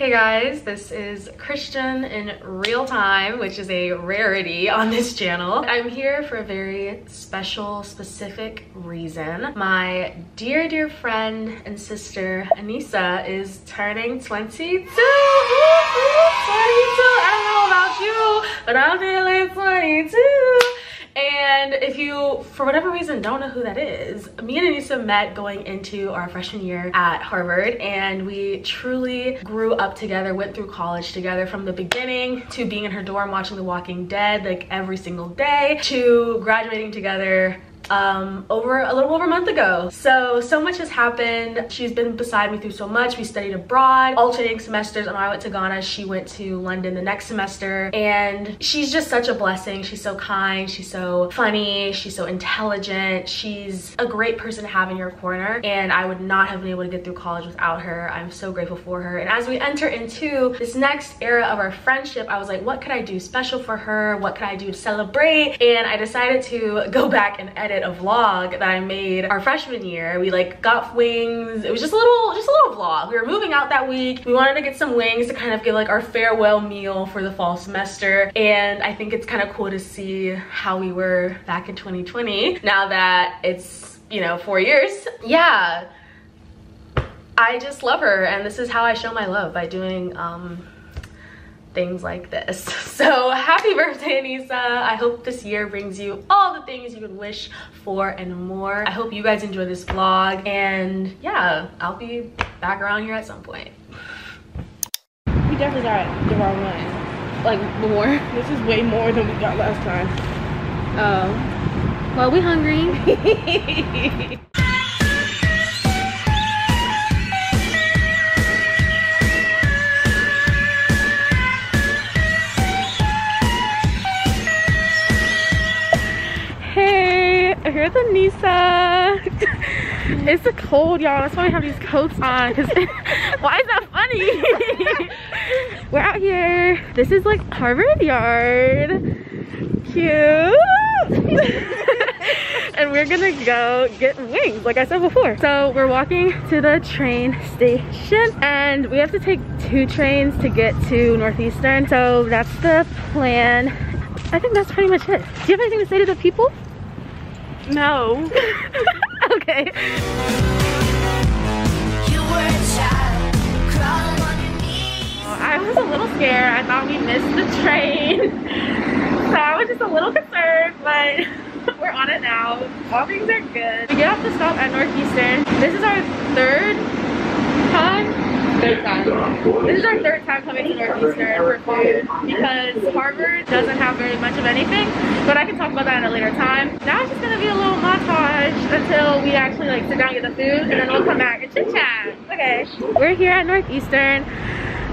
Hey guys, this is Kristian in real time, which is a rarity on this channel. I'm here for a very special, specific reason. My dear, dear friend and sister, Anisa, is turning 22. 22! I don't know about you, but I'm feeling 22. And if you, for whatever reason, don't know who that is, me and Anisa met going into our freshman year at Harvard and we truly grew up together, went through college together from the beginning to being in her dorm watching The Walking Dead like every single day to graduating together um, over a little over a month ago. So, so much has happened. She's been beside me through so much. We studied abroad, alternating semesters. And I went to Ghana. She went to London the next semester. And she's just such a blessing. She's so kind. She's so funny. She's so intelligent. She's a great person to have in your corner. And I would not have been able to get through college without her. I'm so grateful for her. And as we enter into this next era of our friendship, I was like, what could I do special for her? What could I do to celebrate? And I decided to go back and edit a vlog that I made our freshman year. We like got wings. It was just a little, just a little vlog. We were moving out that week. We wanted to get some wings to kind of give like our farewell meal for the fall semester. And I think it's kind of cool to see how we were back in 2020 now that it's, you know, four years. Yeah. I just love her and this is how I show my love by doing um, things like this. So happy birthday, Anisa. I hope this year brings you all the things you could wish for and more. I hope you guys enjoy this vlog and yeah, I'll be back around here at some point. We definitely got the wrong one. Like more? This is way more than we got last time. Oh. Well, we hungry. it's so cold, y'all. That's why we have these coats on. Cause why is that funny? We're out here. This is like Harvard Yard. Cute. and we're gonna go get wings, like I said before. So we're walking to the train station and we have to take two trains to get to Northeastern. So that's the plan. I think that's pretty much it. Do you have anything to say to the people? No. I was a little scared. I thought we missed the train. so I was just a little concerned, but we're on it now. All things are good. We get off the stop at Northeastern. This is our third time third time. This is our third time coming to Northeastern for food because Harvard doesn't have very much of anything, but I can talk about that at a later time. Now it's just gonna be a little montage until we actually like sit down and get the food and then we'll come back and chit chat. Okay, we're here at Northeastern.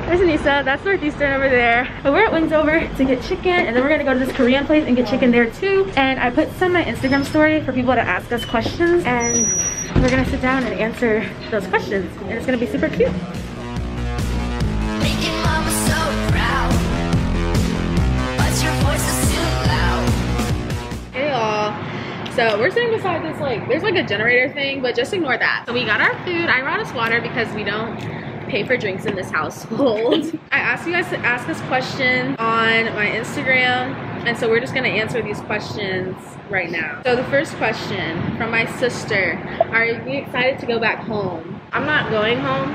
There's Anisa, that's Northeastern over there. But we're at Wings Over to get chicken and then we're gonna go to this Korean place and get chicken there too. And I put some on my Instagram story for people to ask us questions and we're gonna sit down and answer those questions. And it's gonna be super cute. So we're sitting beside this like, there's like a generator thing, but just ignore that. So we got our food. I brought us water because we don't pay for drinks in this household. I asked you guys to ask us questions on my Instagram. And so we're just gonna answer these questions right now. So the first question from my sister, are you excited to go back home? I'm not going home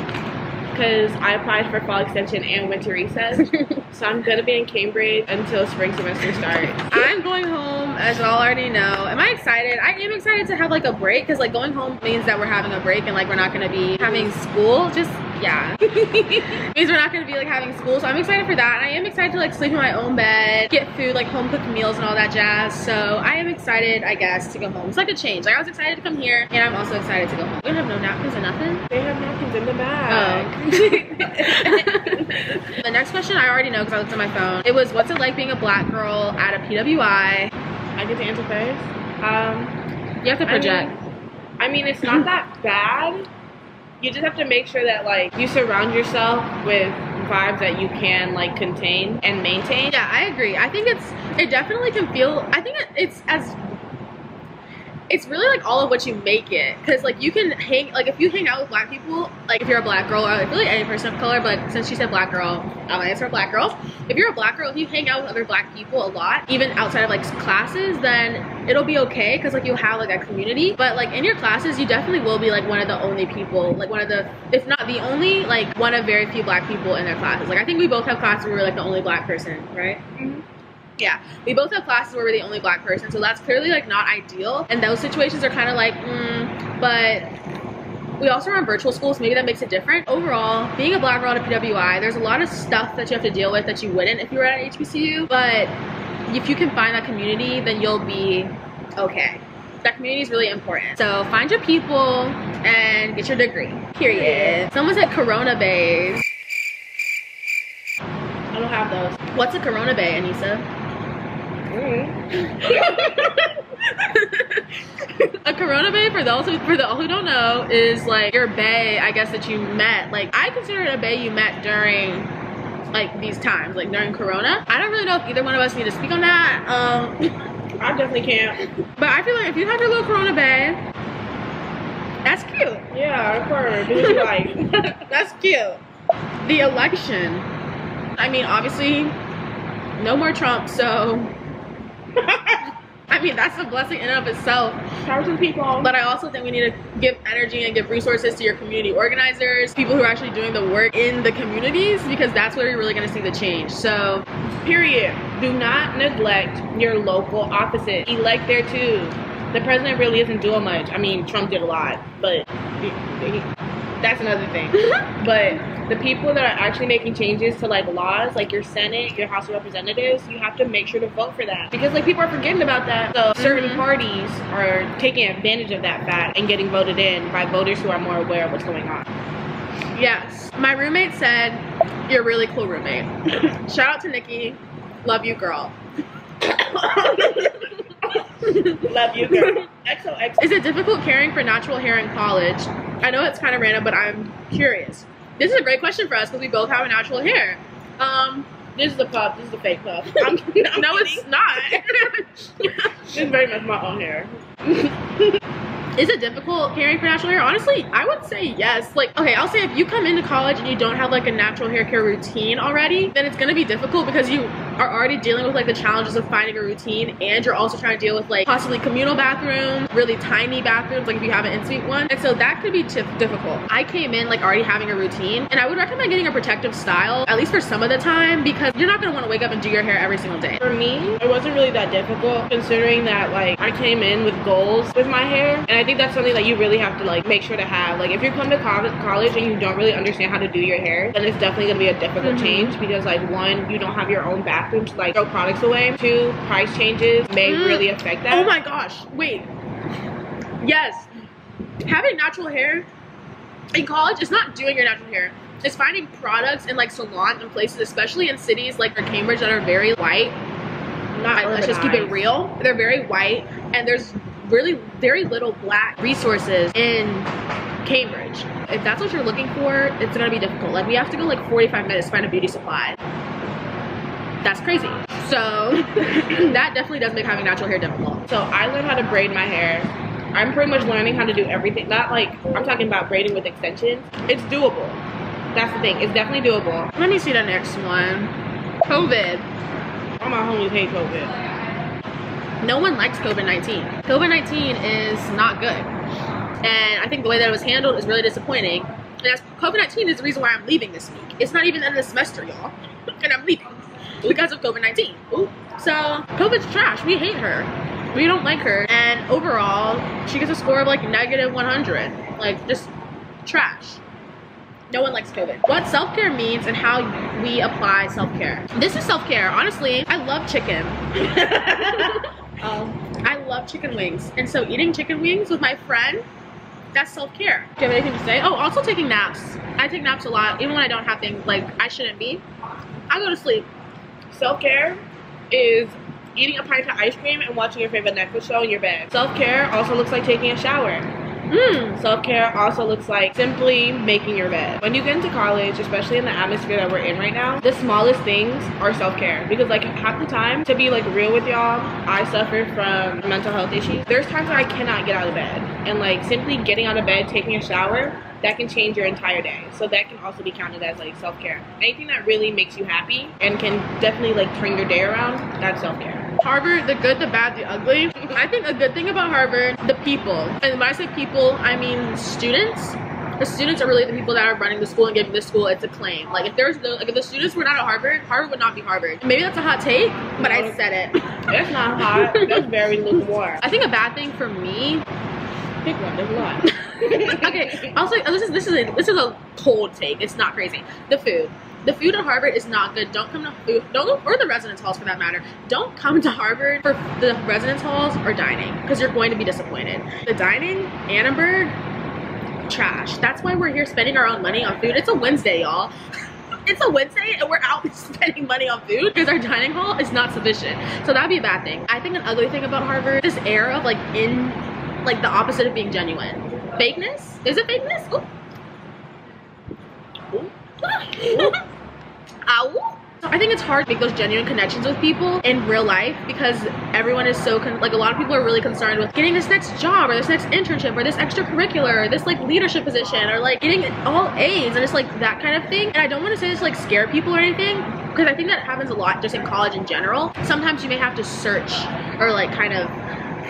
because I applied for fall extension and winter recess. so I'm gonna be in Cambridge until spring semester starts. I'm going home, as y'all already know. Am I excited? I am excited to have like a break because like going home means that we're having a break and like we're not gonna be having school. Just yeah. Means we're not gonna be like having school so i'm excited for that. And i am excited to like sleep in my own bed get food like home cooked meals and all that jazz. So i am excited i guess to go home. It's like a change. Like i was excited to come here and i'm also excited to go home. We don't have no napkins or nothing? They have napkins in the bag. Oh. the next question i already know because i looked at my phone. It was what's it like being a black girl at a pwi i get to answer first um you have to project I mean, I mean it's not that bad you just have to make sure that like you surround yourself with vibes that you can like contain and maintain. Yeah, I agree. I think it's it definitely can feel I think it's as it's really like all of what you make it. Because like you can hang like if you hang out with black people, like if you're a black girl or like really any person of color, but since she said black girl, I'll answer black girls. If you're a black girl, if you hang out with other black people a lot, even outside of like classes, then it'll be okay because like you'll have like a community. But like in your classes, you definitely will be like one of the only people, like one of the, if not the only, like one of very few black people in their classes. Like I think we both have classes where we're like the only black person, right? Mhm. Yeah, we both have classes where we're the only black person, so that's clearly like not ideal. And those situations are kind of like, mm, but we also run virtual schools, maybe that makes it different. Overall, being a black girl at a PWI, there's a lot of stuff that you have to deal with that you wouldn't if you were at an HBCU. But if you can find that community, then you'll be okay. That community is really important. So find your people and get your degree. Period. Someone said Corona Baes. I don't have those. What's a Corona Bae, Anisa? a Corona Bae, for those who, for those who don't know, is like your bae, I guess, that you met. Like, I consider it a bae you met during like these times, like during Corona. I don't really know if either one of us need to speak on that. Um, I definitely can't. but I feel like if you have your little Corona Bae, that's cute. Yeah, of course. Do what you like. That's cute. The election. I mean, obviously, no more Trump, so I mean that's a blessing in and of itself. Power to the people. But I also think we need to give energy and give resources to your community organizers, people who are actually doing the work in the communities, because that's where you're really gonna see the change. So Period. Do not neglect your local offices. Elect there too. The president really isn't doing much. I mean, Trump did a lot, but he- he- that's another thing. but the people that are actually making changes to like laws, like your Senate, your House of Representatives, you have to make sure to vote for that because like people are forgetting about that. So certain Mhm. parties are taking advantage of that fact and getting voted in by voters who are more aware of what's going on. yes, my roommate said you're a really cool roommate. Shout out to Nikki. Love you, girl. Love you, girl. XOX. Is it difficult caring for natural hair in college? I know it's kind of random, but I'm curious. This is a great question for us because we both have natural hair. Um, This is the puff. This is the fake puff. I'm, I'm no, kidding. it's not. This is very much my own hair. Is it difficult caring for natural hair? Honestly, I would say yes. Like, okay, I'll say if you come into college and you don't have like a natural hair care routine already, then it's gonna be difficult because you are already dealing with like the challenges of finding a routine and you're also trying to deal with like possibly communal bathrooms, really tiny bathrooms, like if you have an in-suite one. And so that could be difficult. I came in like already having a routine and I would recommend getting a protective style, at least for some of the time, because you're not gonna wanna wake up and do your hair every single day. For me, it wasn't really that difficult considering that like I came in with goals with my hair and I think that's something that you really have to like make sure to have. Like if you come to co- college and you don't really understand how to do your hair, then it's definitely gonna be a difficult Mhm. change because like one, you don't have your own bathroom to like throw products away. Two, price changes may Mm. really affect that. Oh my gosh, wait. Yes. Having natural hair in college is not doing your natural hair. It's finding products in like salons and places, especially in cities like Cambridge that are very white. Not let's just keep it real. They're very white and there's really very little black resources in Cambridge. If that's what you're looking for, it's gonna be difficult. Like we have to go like 45 minutes to find a beauty supply. That's crazy. So that definitely does make having natural hair difficult. So I learned how to braid my hair. I'm pretty much learning how to do everything. Not like I'm talking about braiding with extensions. It's doable. That's the thing. It's definitely doable. Let me see the next one. COVID. All my homies hate COVID. No one likes COVID 19. COVID 19 is not good. And I think the way that it was handled is really disappointing. And that's COVID 19 is the reason why I'm leaving this week. It's not even of the semester, y'all. and I'm leaving because of COVID 19. So, COVID's trash. We hate her. We don't like her. And overall, she gets a score of like negative 100. Like, just trash. No one likes COVID. What self care means and how we apply self care. This is self care. Honestly, I love chicken. um, I love chicken wings. And so eating chicken wings with my friend, that's self care. Do you have anything to say? Oh, also taking naps. I take naps a lot, even when I don't have things like I shouldn't be. I go to sleep. Self care is eating a pint of ice cream and watching your favorite Netflix show in your bed. Self care also looks like taking a shower. Mm, self-care also looks like simply making your bed. When you get into college, especially in the atmosphere that we're in right now, the smallest things are self-care. Because like half the time, to be like real with y'all, I suffer from mental health issues. There's times where I cannot get out of bed. And like simply getting out of bed, taking a shower, that can change your entire day. So that can also be counted as like self-care. Anything that really makes you happy and can definitely like turn your day around, that's self-care. Harvard, the good, the bad, the ugly. I think a good thing about Harvard, the people. And when I say people, I mean students. The students are really the people that are running the school and giving the school its acclaim. Like if there's no, like if the students were not at Harvard, Harvard would not be Harvard. Maybe that's a hot take, but I said it. That's not hot. That's very lukewarm. I think a bad thing for me Pick one. There's a lot. okay, also uh, this is this is a this is a cold take. It's not crazy. The food. The food at Harvard is not good. Don't come to food. Don't go or the residence halls for that matter. Don't come to Harvard for the residence halls or dining because you're going to be disappointed. The dining, Annenberg, trash. That's why we're here spending our own money on food. It's a Wednesday, y'all. It's a Wednesday and we're out spending money on food because our dining hall is not sufficient. So that'd be a bad thing. I think an ugly thing about Harvard, this air of like in like the opposite of being genuine. Fakeness? Is it fakeness? Ooh. Ow. I think it's hard to make those genuine connections with people in real life because everyone is so con- like a lot of people are really concerned with getting this next job or this next internship or this extracurricular or this like leadership position or like getting all A's and it's like that kind of thing. And I don't want to say this like scare people or anything because I think that happens a lot just in college in general. Sometimes you may have to search or like kind of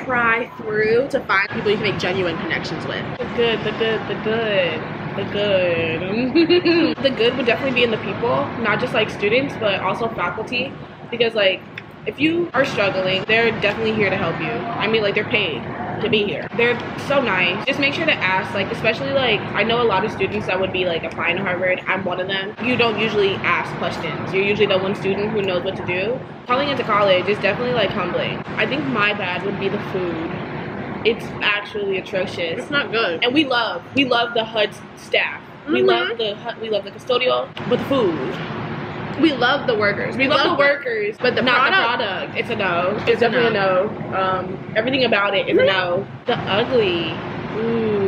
pry through to find people you can make genuine connections with. The good, the good, the good, the good. the good would definitely be in the people, not just like students, but also faculty. Because like, if you are struggling, they're definitely here to help you. I mean, like they're paid to be here. They're so nice. Just make sure to ask, like, especially like, I know a lot of students that would be like applying to Harvard. I'm one of them. You don't usually ask questions. You're usually the one student who knows what to do. Calling into college is definitely like humbling. I think my bad would be the food. It's actually atrocious. It's not good. And we love, we love the HUDS staff. We Mhm. love the HUDS, we love the custodial, but the food. We love the workers. We love the workers, but the not product- the product. It's a no. It's, It's a definitely a no. Um, everything about it is a no. The ugly. Ooh.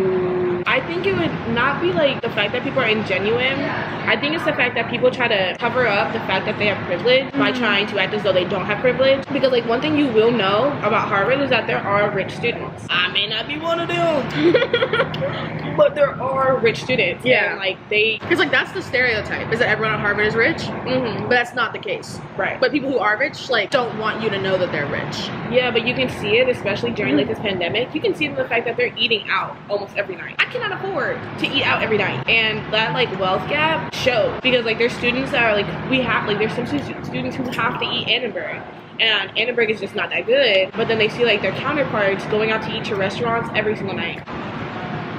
I think it would not be like the fact that people are ingenuine. I think it's the fact that people try to cover up the fact that they have privilege by trying to act as though they don't have privilege. Because like one thing you will know about Harvard is that there are rich students. I may not be one of them, but there are rich students. Yeah. And, like they. Because like that's the stereotype is that everyone at Harvard is rich, mm -hmm. but that's not the case. Right. But people who are rich like don't want you to know that they're rich. Yeah, but you can see it, especially during like this pandemic. You can see it in the fact that they're eating out almost every night. I cannot afford to eat out every night, and that like wealth gap shows because like there's students that are like we have like there's some students who have to eat Annenberg. And Annenberg is just not that good, but then they see like their counterparts going out to eat to restaurants every single night.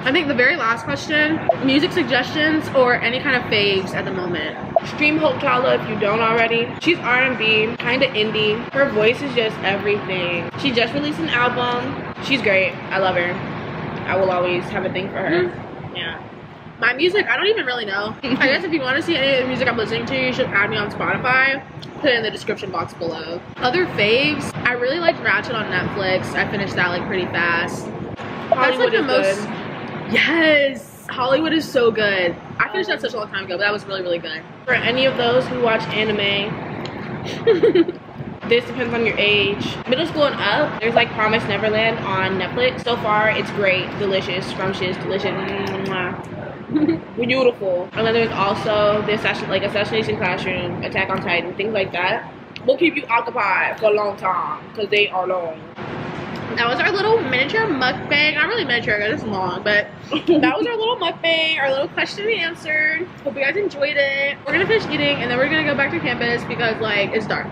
I think the very last question: music suggestions or any kind of faves at the moment. Stream Hope Tala if you don't already. She's R&B, kind of indie. Her voice is just everything. She just released an album. She's great. I love her. I will always have a thing for her. Hmm. Yeah. My music, I don't even really know. I guess if you want to see any of the music I'm listening to, you should add me on Spotify. Put it in the description box below. Other faves, I really liked Ratched on Netflix. I finished that like pretty fast. Hollywood the is most- good. Yes, Hollywood is so good. I finished that such a long time ago, but that was really really good. For any of those who watch anime, this depends on your age. Middle school and up, there's like Promise Neverland on Netflix. So far, it's great, delicious, scrumptious, delicious. Beautiful. And then there's also the assassin, like Assassination Classroom, Attack on Titan, things like that. Will keep you occupied for a long time because they are long. That was our little miniature mukbang. Not really miniature, it's long, but that was our little mukbang, our little question and answer. Hope you guys enjoyed it. We're gonna finish eating and then we're gonna go back to campus because like it's dark.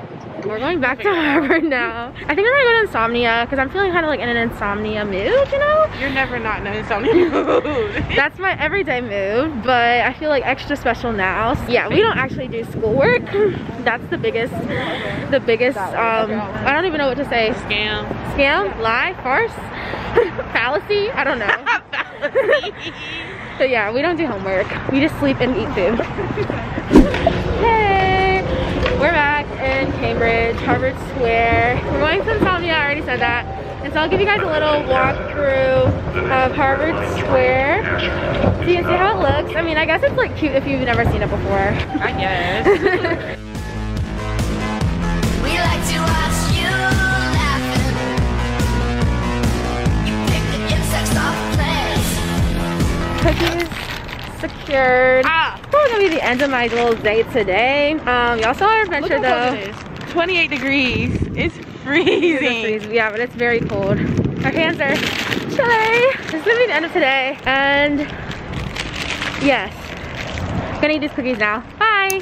We're going back to Harvard now. I think I'm gonna go to Insomnia because I'm feeling kind of like in an insomnia mood, you know? You're never not in an insomnia mood. That's my everyday mood, but I feel like extra special now. Yeah, we don't actually do schoolwork. That's the biggest, the biggest, um, I don't even know what to say. Scam. Scam, lie, farce, fallacy, I don't know. So yeah, we don't do homework. We just sleep and eat food. hey, we're back in Cambridge, Harvard Square. We're going to Insomnia, I already said that. And so I'll give you guys a little walkthrough of Harvard Square. So you can see how it looks. I mean, I guess it's like cute if you've never seen it before. I guess. We like to watch you laughing. You pick the insects off place. Cookies secured. ah, Probably gonna be the end of my little day today. Um, y'all saw our adventure though. cold it is. 28 degrees. It's It's freezing. freezing. Yeah, but it's very cold. Our hands are chilly. This is gonna be the end of today. And yes, gonna eat these cookies now. Bye.